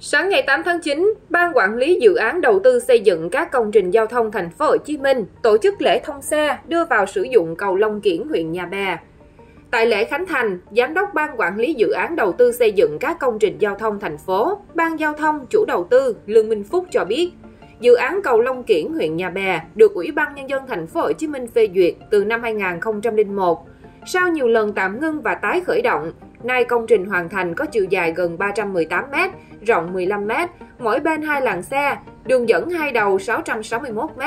Sáng ngày 8 tháng 9, Ban quản lý dự án đầu tư xây dựng các công trình giao thông thành phố Hồ Chí Minh tổ chức lễ thông xe đưa vào sử dụng cầu Long Kiển huyện Nhà Bè. Tại lễ khánh thành, Giám đốc Ban quản lý dự án đầu tư xây dựng các công trình giao thông thành phố, Ban giao thông chủ đầu tư Lương Minh Phúc cho biết, dự án cầu Long Kiển huyện Nhà Bè được Ủy ban nhân dân thành phố Hồ Chí Minh phê duyệt từ năm 2001. Sau nhiều lần tạm ngưng và tái khởi động, nay công trình hoàn thành có chiều dài gần 318 m, rộng 15 m, mỗi bên hai làn xe, đường dẫn hai đầu 661 m.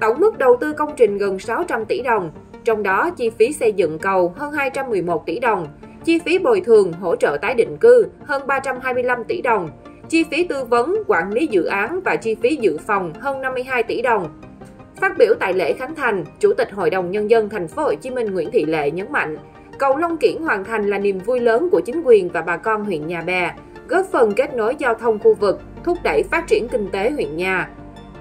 Tổng mức đầu tư công trình gần 600 tỷ đồng, trong đó chi phí xây dựng cầu hơn 211 tỷ đồng, chi phí bồi thường hỗ trợ tái định cư hơn 325 tỷ đồng, chi phí tư vấn, quản lý dự án và chi phí dự phòng hơn 52 tỷ đồng. Phát biểu tại lễ khánh thành, Chủ tịch Hội đồng nhân dân thành phố Hồ Chí Minh Nguyễn Thị Lệ nhấn mạnh, cầu Long Kiển hoàn thành là niềm vui lớn của chính quyền và bà con huyện Nhà Bè, góp phần kết nối giao thông khu vực, thúc đẩy phát triển kinh tế huyện nhà.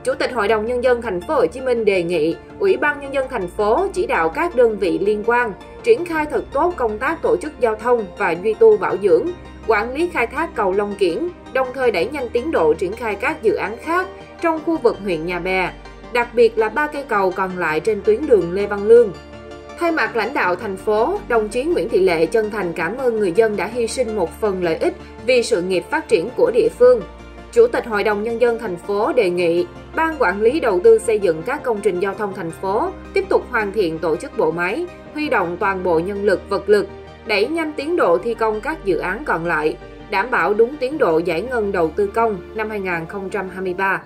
Chủ tịch Hội đồng nhân dân thành phố Hồ Chí Minh đề nghị Ủy ban nhân dân thành phố chỉ đạo các đơn vị liên quan triển khai thật tốt công tác tổ chức giao thông và duy tu bảo dưỡng, quản lý khai thác cầu Long Kiển, đồng thời đẩy nhanh tiến độ triển khai các dự án khác trong khu vực huyện Nhà Bè, đặc biệt là ba cây cầu còn lại trên tuyến đường Lê Văn Lương. Thay mặt lãnh đạo thành phố, đồng chí Nguyễn Thị Lệ chân thành cảm ơn người dân đã hy sinh một phần lợi ích vì sự nghiệp phát triển của địa phương. Chủ tịch Hội đồng Nhân dân thành phố đề nghị Ban quản lý đầu tư xây dựng các công trình giao thông thành phố tiếp tục hoàn thiện tổ chức bộ máy, huy động toàn bộ nhân lực vật lực, đẩy nhanh tiến độ thi công các dự án còn lại, đảm bảo đúng tiến độ giải ngân đầu tư công năm 2023.